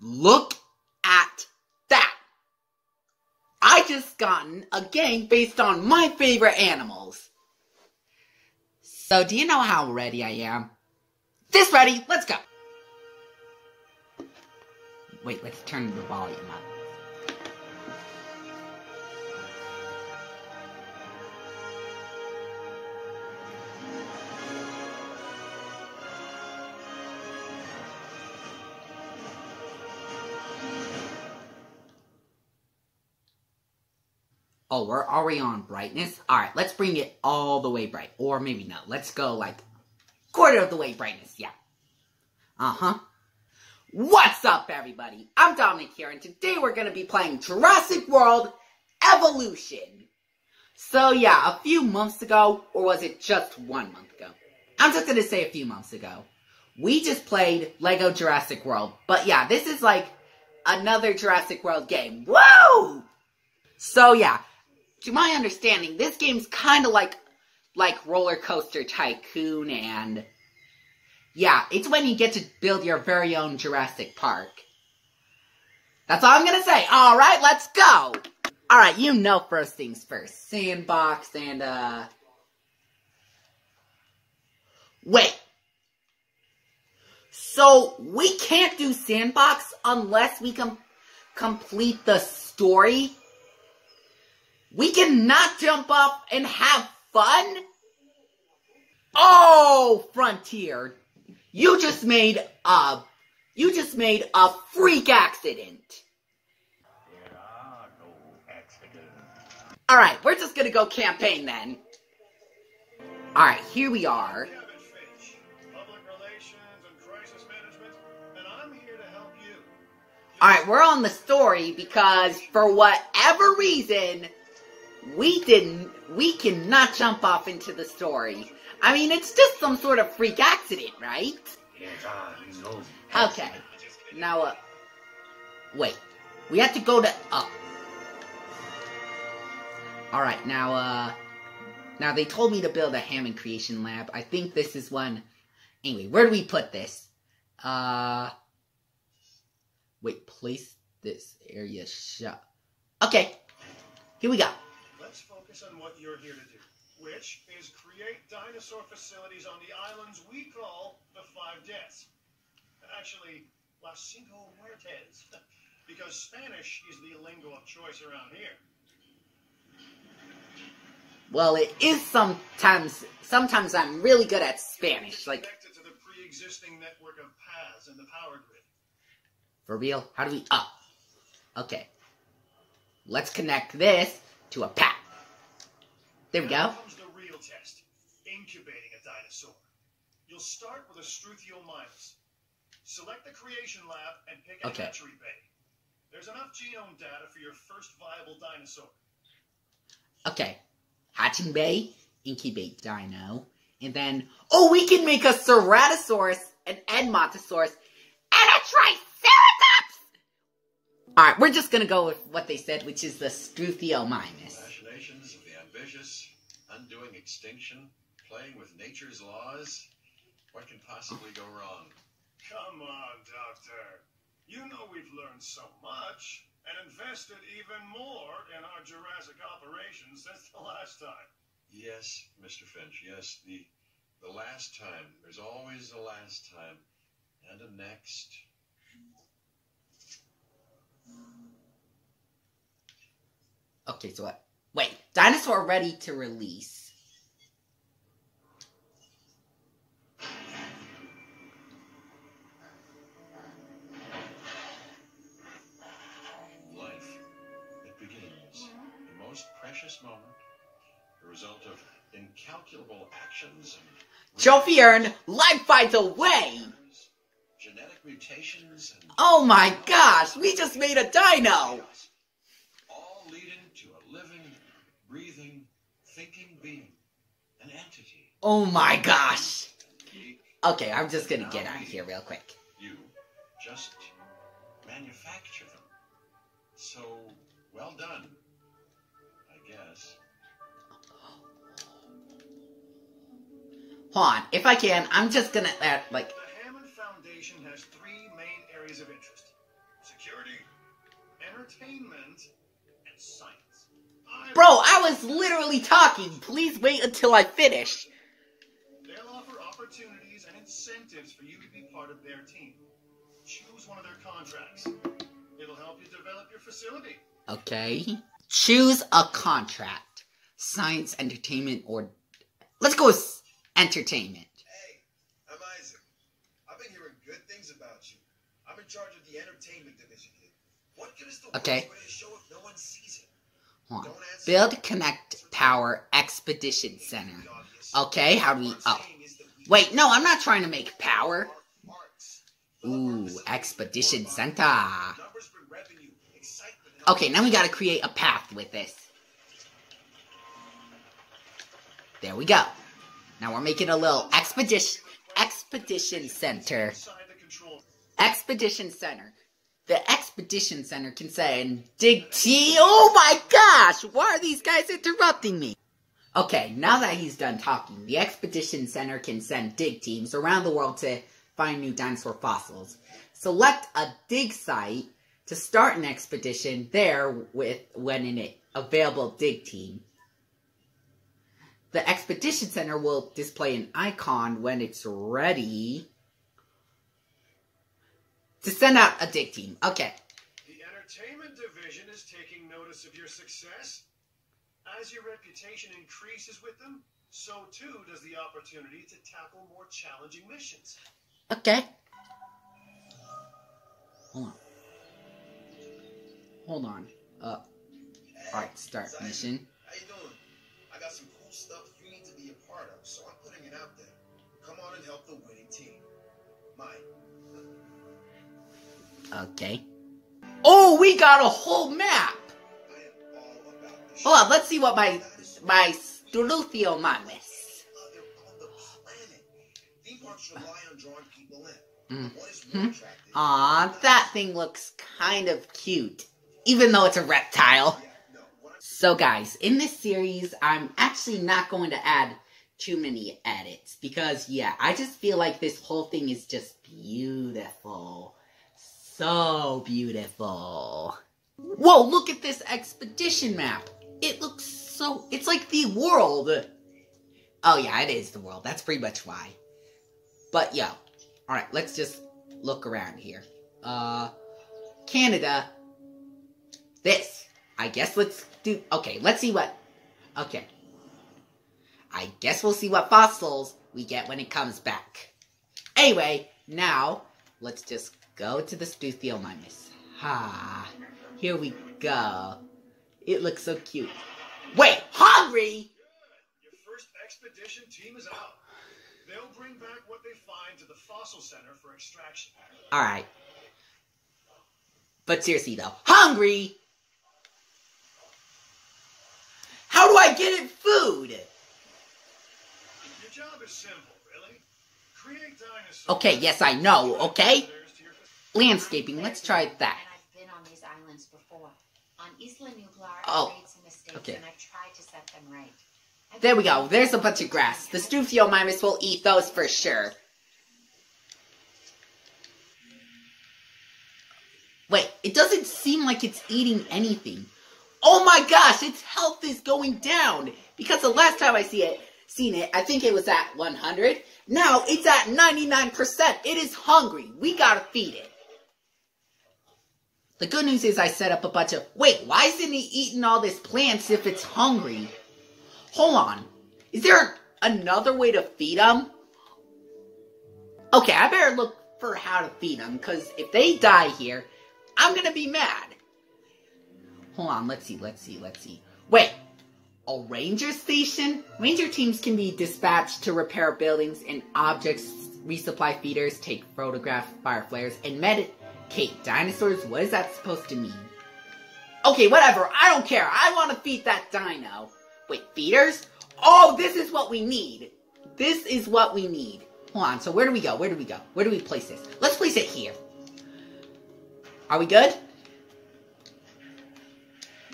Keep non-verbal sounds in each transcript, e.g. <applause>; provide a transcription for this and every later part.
Look at that! I just gotten a game based on my favorite animals. So do you know how ready I am? This ready, let's go! Wait, let's turn the volume up. Oh, we're already on brightness? Alright, let's bring it all the way bright. Or maybe no. Let's go like quarter of the way brightness. Yeah. Uh-huh. What's up, everybody? I'm Dominic here, and today we're going to be playing Jurassic World Evolution. So yeah, a few months ago, or was it just one month ago? I'm just going to say a few months ago. We just played Lego Jurassic World. But yeah, this is like another Jurassic World game. Whoa! So yeah, to my understanding, this game's kind of like like Roller Coaster Tycoon and yeah, it's when you get to build your very own Jurassic Park. That's all I'm gonna say. All right, let's go. All right, you know first things first. Sandbox and uh Wait. So, we can't do sandbox unless we com complete the story we cannot jump up and have fun? Oh, Frontier, you just made a, you just made a freak accident. There are no accidents. Alright, we're just gonna go campaign then. Alright, here we are. Alright, we're on the story because for whatever reason, we didn't, we cannot jump off into the story. I mean, it's just some sort of freak accident, right? Okay. Now, uh, wait. We have to go to up. Alright, now, uh, now they told me to build a Hammond Creation Lab. I think this is one. Anyway, where do we put this? Uh, wait, place this area shut. Okay, here we go focus on what you're here to do, which is create dinosaur facilities on the islands we call the Five Deaths. Actually, Las Cinco Muertes, <laughs> because Spanish is the lingo of choice around here. Well, it is sometimes. Sometimes I'm really good at Spanish, like. Connected to the pre-existing network of paths in the power grid. For real? How do we? Oh, okay. Let's connect this to a path. There we go. the real test. Incubating a dinosaur. You'll start with a Struthiomimus. Select the creation lab and pick a Okay. hatchery bay. There's enough genome data for your first viable dinosaur. Okay. Hatching Bay, Incubate Dino, and then, oh, we can make a Ceratosaurus, an Edmontosaurus, and a Triceratops! Alright, we're just gonna go with what they said, which is the Struthiomimus. Machinations of the ambitious, undoing extinction, playing with nature's laws. What can possibly go wrong? Come on, Doctor. You know we've learned so much and invested even more in our Jurassic operations since the last time. Yes, Mr. Finch, yes, the the last time. There's always a last time. And a next. Okay, so what? Wait, dinosaur ready to release. Life. It begins. The most precious moment. The result of incalculable actions and Trophy earned, life finds a way! genetic mutations and Oh my gosh, we just made a dino! all leading to a living, breathing, thinking being, an entity. Oh my gosh! Okay, I'm just gonna get out of here real quick. you just manufacture them. So well done, I guess. Hold on, if I can, I'm just gonna, uh, like, The Hammond Foundation has three main areas of interest entertainment, and science. I- Bro, I was literally talking. Please wait until I finish. They'll offer opportunities and incentives for you to be part of their team. Choose one of their contracts. It'll help you develop your facility. Okay. Choose a contract. Science, entertainment, or let's go with entertainment. Hey, I'm Isaac. I've been hearing good things about you. I'm in charge of the entertainment division here. What good is the Okay. World's Greatest show if no one sees it? Hold on. Build, connect, power, expedition center. Okay, how do we? Oh, wait, no, I'm not trying to make power. Ooh, expedition center. And Okay, now we gotta create a path with this. There we go. Now we're making a little expedition expedition center. Expedition Center. The Expedition Center can send dig tea. Oh my gosh! Why are these guys interrupting me? Okay, now that he's done talking, the Expedition Center can send dig teams around the world to find new dinosaur fossils. Select a dig site to start an expedition there with when an available dig team. The Expedition Center will display an icon when it's ready to send out a dig team. Okay. The entertainment division is taking notice of your success. As your reputation increases with them, so too does the opportunity to tackle more challenging missions. Okay. Hold on. Hold on. Uh, alright, start mission. How you doing? I got some cool stuff you need to be a part of, so I'm putting it out there. Come on and help the winning team. Mike. Okay. Oh, we got a whole map! Hold on, let's see what my, my Struluthio map is. They're on the planet. Theme parks rely on drawing people in. Mm. What is more Hmm. Aw, that thing looks kind of cute. Even though it's a reptile. Yeah, no. What I'm So guys, in this series, I'm actually not going to add too many edits because yeah, I just feel like this whole thing is just beautiful. So beautiful. Whoa, look at this expedition map. It looks so, it's like the world. Oh yeah, it is the world. That's pretty much why. But yo, alright, let's just look around here. Uh, Canada. This. I guess let's do. Okay, let's see what. Okay. I guess we'll see what fossils we get when it comes back. Anyway, now let's just go to the Stuthiomymus. Ha. Here we go. It looks so cute. Wait, hungry? Your first expedition team is out. They'll bring back what they find to the fossil center for extraction. Alright. But seriously though, hungry? How do I get it food? Your job is simple, really. Create dinosaurs. Okay, yes, I know, okay? Landscaping, let's try that. And I've been on these islands before. On Isla Nublar, Oh, I made some mistakes okay. and I've tried to set them right. I've There we go. There's a bunch of grass. The Stufiomimus will eat those for sure. Wait, it doesn't seem like it's eating anything. Oh my gosh, its health is going down. Because the last time I see it, seen it, I think it was at 100. Now it's at 99%. It is hungry. We gotta feed it. The good news is I set up a bunch of. Wait, why isn't he eating all this plants if it's hungry? Hold on. Is there another way to feed them? Okay, I better look for how to feed them, because if they die here, I'm gonna be mad. Hold on, let's see, let's see, let's see. Wait, a ranger station? Ranger teams can be dispatched to repair buildings and objects, resupply feeders, take photographs, fire flares, and medicate dinosaurs? What is that supposed to mean? Okay, whatever, I don't care. I want to feed that dino. Wait, feeders? Oh, this is what we need. This is what we need. Hold on, so where do we go? Where do we go? Where do we place this? Let's place it here. Are we good?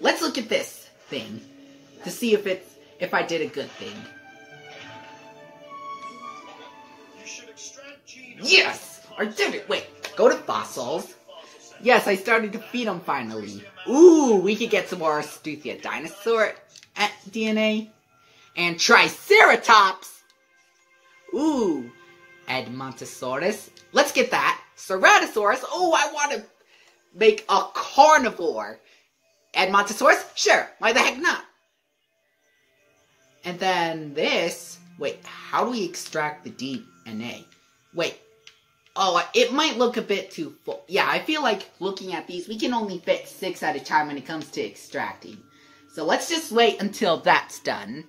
Let's look at this thing to see if it's if I did a good thing. You should extract genomes Yes! I did it! Wait, go to fossils. Yes, I started to feed them finally. Ooh, we could get some more Astuthia dinosaur eh, DNA. And Triceratops. Ooh, Edmontosaurus. Let's get that. Ceratosaurus. Oh, I want to make a carnivore. Edmontosaurus? Sure, why the heck not? And then this. Wait, how do we extract the DNA? Wait. Oh, it might look a bit too full. Yeah, I feel like looking at these, we can only fit six at a time when it comes to extracting. So let's just wait until that's done.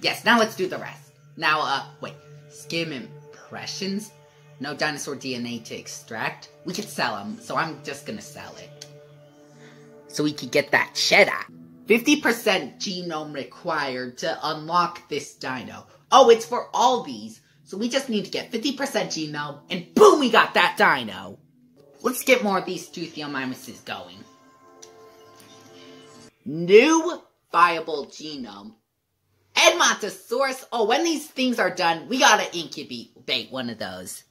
Yes, now let's do the rest. Now, uh, wait. Skim impressions? No dinosaur DNA to extract? We could sell them, so I'm just gonna sell it. So we could get that cheddar. 50% genome required to unlock this dino. Oh, it's for all these. So we just need to get 50% genome, and boom, we got that dino. Let's get more of these Struthiomimuses going. New viable genome. Edmontosaurus. Oh, when these things are done, we gotta incubate one of those.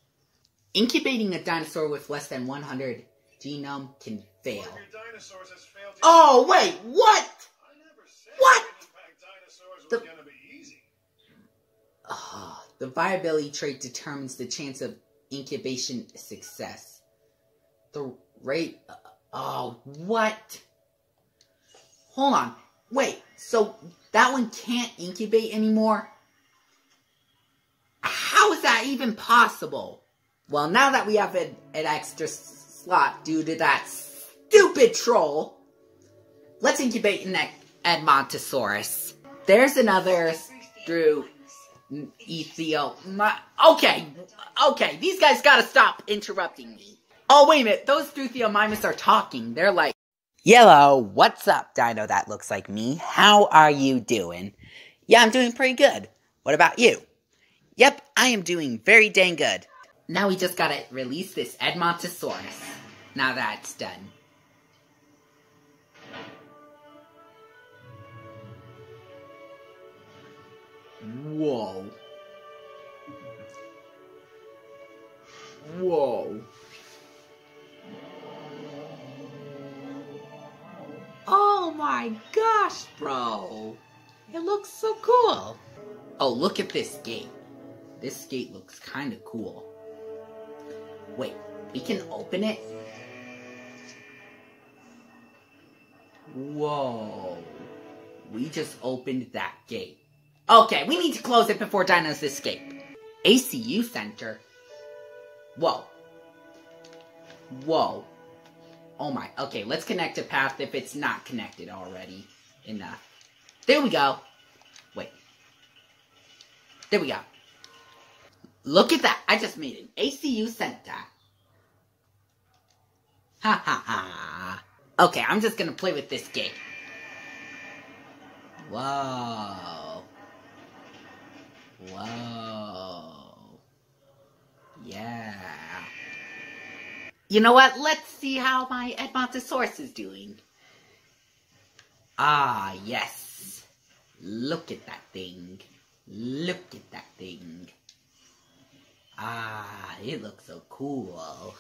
Incubating a dinosaur with less than 100 genome can fail. One of your dinosaurs has failed to- Oh, wait, what? I never said What? impact dinosaurs was The- gonna be easy. Ah, the viability trait determines the chance of incubation success. The rate. Oh, what? Hold on. Wait, so that one can't incubate anymore? How is that even possible? Well, now that we have an, an extra slot due to that stupid troll, let's incubate an Ed- Edmontosaurus. There's another through Ethio. My, okay, okay, these guys gotta stop interrupting me. Oh, wait a minute, those Struthiomimus are talking. They're like, Yellow, what's up, dino that looks like me? How are you doing? Yeah, I'm doing pretty good. What about you? Yep, I am doing very dang good. Now we just gotta release this Edmontosaurus. Now that's done. Whoa. Whoa. Oh my gosh, bro. It looks so cool. Oh, look at this gate. This gate looks kind of cool. Wait, we can open it? Whoa. We just opened that gate. Okay, we need to close it before dinos escape. ACU Center? Whoa. Whoa. Oh my, okay, let's connect a path if it's not connected already enough. There we go. Wait. There we go. Look at that, I just made an ACU Center. Ha ha ha. Okay, I'm just gonna play with this game. Whoa. Whoa. Yeah. You know what? Let's see how my Edmontosaurus is doing. Ah, yes. Look at that thing. Look at that thing. Ah, it looks so cool.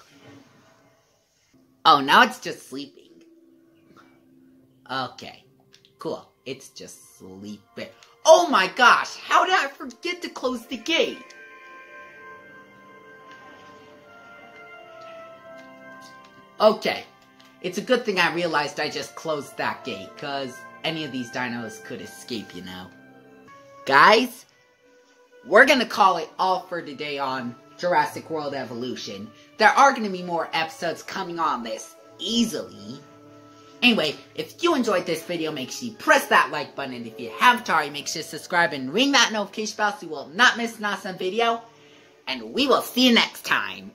Oh, now it's just sleeping. Okay, cool. It's just sleeping. Oh my gosh, how did I forget to close the gate? Okay, it's a good thing I realized I just closed that gate, because any of these dinos could escape, you know. Guys, we're gonna call it all for today on Jurassic World Evolution. There are gonna be more episodes coming on this easily. Anyway, if you enjoyed this video, make sure you press that like button, and if you haven't already, make sure to subscribe and ring that notification bell so you will not miss an awesome video. And we will see you next time.